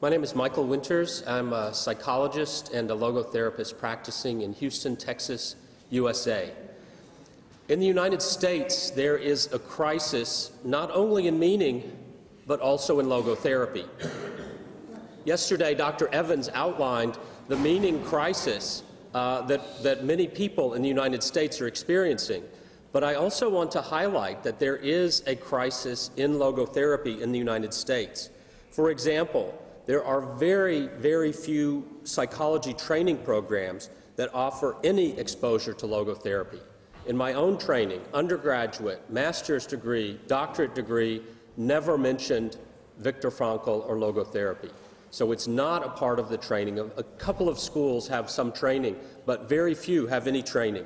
My name is Michael Winters. I'm a psychologist and a logotherapist practicing in Houston, Texas, USA. In the United States, there is a crisis not only in meaning, but also in logotherapy. Yesterday, Dr. Evans outlined the meaning crisis uh, that, that many people in the United States are experiencing. But I also want to highlight that there is a crisis in logotherapy in the United States. For example, there are very, very few psychology training programs that offer any exposure to logotherapy. In my own training, undergraduate, master's degree, doctorate degree, never mentioned Viktor Frankl or logotherapy. So it's not a part of the training. A couple of schools have some training, but very few have any training.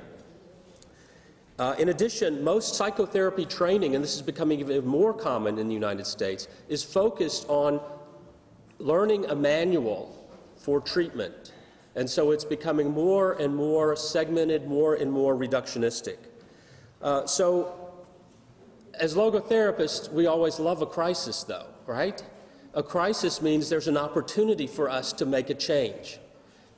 Uh, in addition, most psychotherapy training, and this is becoming even more common in the United States, is focused on learning a manual for treatment. And so it's becoming more and more segmented, more and more reductionistic. Uh, so, as logotherapists, we always love a crisis, though, right? A crisis means there's an opportunity for us to make a change.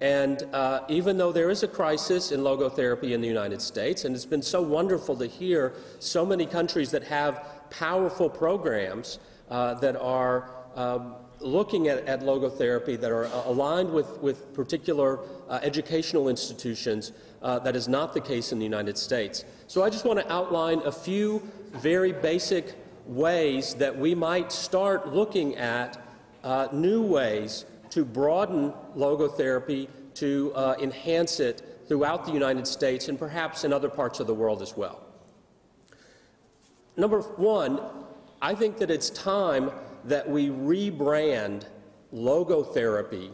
And uh, even though there is a crisis in logotherapy in the United States, and it's been so wonderful to hear so many countries that have powerful programs uh, that are um, looking at, at, logotherapy, that are uh, aligned with, with particular uh, educational institutions, uh, that is not the case in the United States. So I just want to outline a few very basic ways that we might start looking at uh, new ways to broaden logotherapy, to uh, enhance it throughout the United States and perhaps in other parts of the world as well. Number one, I think that it's time that we rebrand logotherapy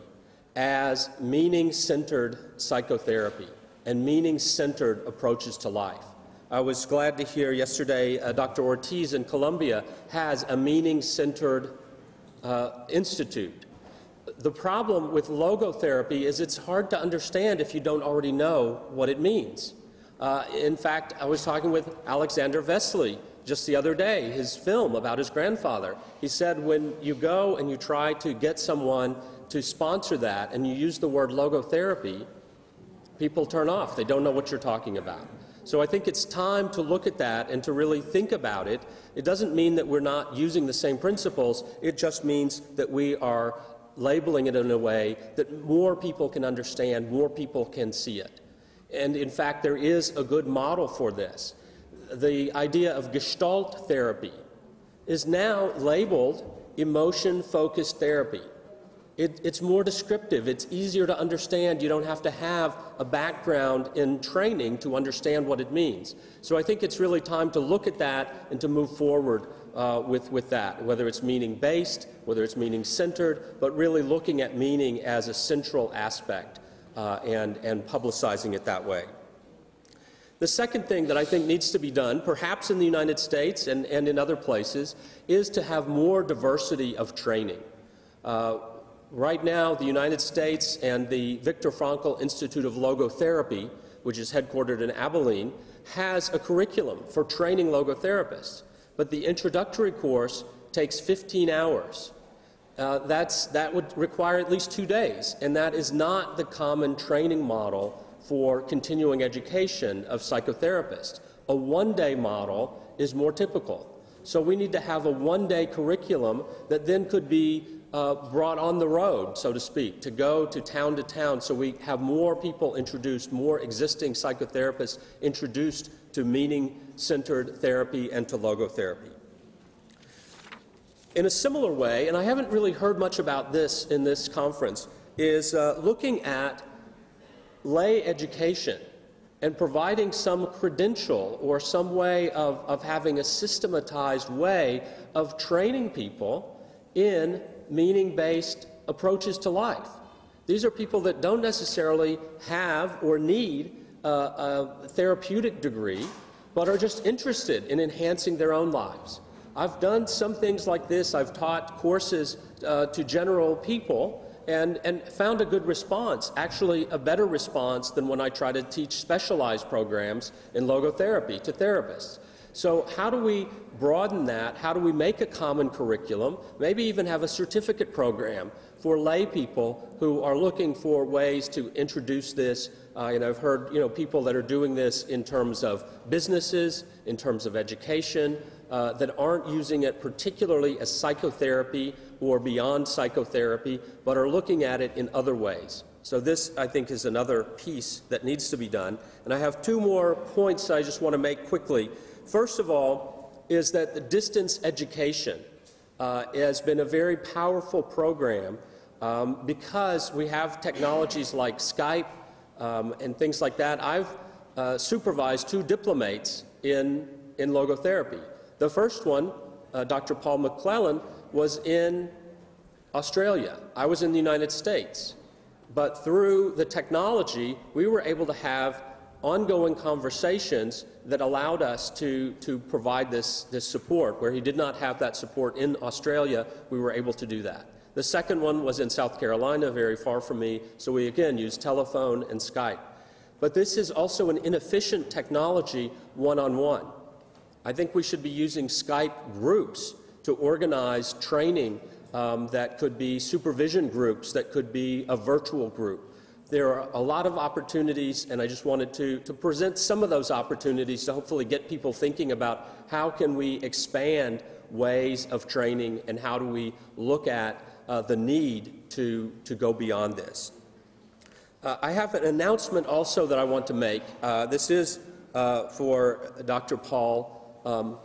as meaning centered psychotherapy and meaning centered approaches to life. I was glad to hear yesterday uh, Dr. Ortiz in Colombia has a meaning centered uh, institute. The problem with logotherapy is it's hard to understand if you don't already know what it means. Uh, in fact, I was talking with Alexander Vesely just the other day, his film about his grandfather. He said when you go and you try to get someone to sponsor that and you use the word logotherapy, people turn off. They don't know what you're talking about. So I think it's time to look at that and to really think about it. It doesn't mean that we're not using the same principles, it just means that we are labeling it in a way that more people can understand, more people can see it. And in fact, there is a good model for this. The idea of gestalt therapy is now labeled emotion focused therapy. It, it's more descriptive. It's easier to understand. You don't have to have a background in training to understand what it means. So I think it's really time to look at that and to move forward uh, with, with that, whether it's meaning based, whether it's meaning centered, but really looking at meaning as a central aspect uh, and, and publicizing it that way. The second thing that I think needs to be done, perhaps in the United States and, and in other places, is to have more diversity of training. Uh, Right now, the United States and the Viktor Frankl Institute of Logotherapy, which is headquartered in Abilene, has a curriculum for training logotherapists. But the introductory course takes 15 hours. Uh, that would require at least two days, and that is not the common training model for continuing education of psychotherapists. A one day model is more typical. So we need to have a one day curriculum that then could be uh, brought on the road, so to speak, to go to town to town so we have more people introduced, more existing psychotherapists introduced to meaning centered therapy and to logotherapy. In a similar way, and I haven't really heard much about this in this conference, is uh, looking at lay education and providing some credential or some way of, of having a systematized way of training people in meaning based approaches to life. These are people that don't necessarily have or need a, a, therapeutic degree, but are just interested in enhancing their own lives. I've done some things like this. I've taught courses uh, to general people and, and found a good response, actually, a better response than when I try to teach specialized programs in logotherapy to therapists. So, how do we broaden that? How do we make a common curriculum? Maybe even have a certificate program for lay people who are looking for ways to introduce this. Uh, and I've heard you know, people that are doing this in terms of businesses, in terms of education, uh, that aren't using it particularly as psychotherapy or beyond psychotherapy, but are looking at it in other ways. So, this, I think, is another piece that needs to be done. And I have two more points I just want to make quickly. First of all, is that the distance education uh, has been a very powerful program um, because we have technologies like Skype um, and things like that. I've uh, supervised two diplomates in, in logotherapy. The first one, uh, Dr. Paul McClellan, was in Australia. I was in the United States. But through the technology, we were able to have ongoing conversations that allowed us to, to provide this, this support. Where he did not have that support in Australia, we were able to do that. The second one was in South Carolina, very far from me, so we again used telephone and Skype. But this is also an inefficient technology one on one. I think we should be using Skype groups to organize training um, that could be supervision groups, that could be a virtual group. There are a lot of opportunities, and I just wanted to, to present some of those opportunities to hopefully get people thinking about how can we expand ways of training and how do we look at uh, the need to, to go beyond this. Uh, I have an announcement also that I want to make. Uh, this is uh, for Dr. Paul um,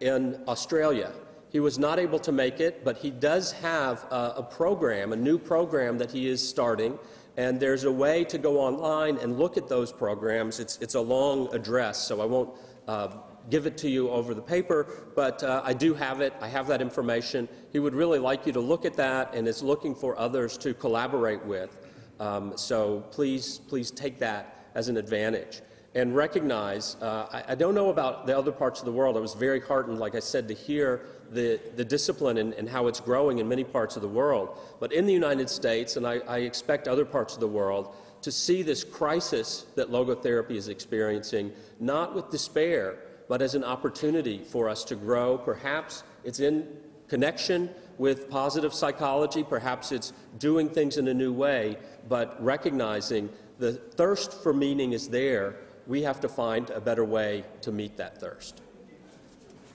in Australia. He was not able to make it, but he does have a, a program, a new program that he is starting, and there's a way to go online and look at those programs. It's, it's a long address, so I won't uh, give it to you over the paper, but uh, I do have it. I have that information. He would really like you to look at that and is looking for others to collaborate with. Um, so please, please take that as an advantage and recognize. Uh, I, I, don't know about the other parts of the world. I was very heartened, like I said, to hear the, the discipline and, and, how it's growing in many parts of the world. But in the United States, and I, I expect other parts of the world, to see this crisis that logotherapy is experiencing, not with despair, but as an opportunity for us to grow. Perhaps it's in connection with positive psychology, perhaps it's doing things in a new way, but recognizing the thirst for meaning is there. We have to find a better way to meet that thirst.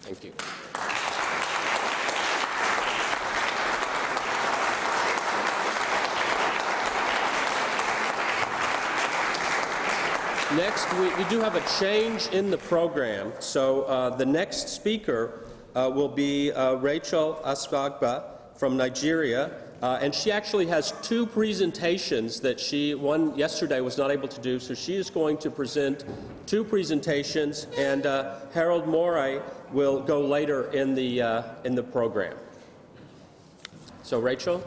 Thank you. Next, we, we, do have a change in the program. So uh, the next speaker uh, will be uh, Rachel Asfagba from Nigeria. Uh, and she actually has two presentations that she, one yesterday was not able to do, so she is going to present two presentations, and uh, Harold Moray will go later in the, uh, in the program. So, Rachel?